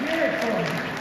Miracle.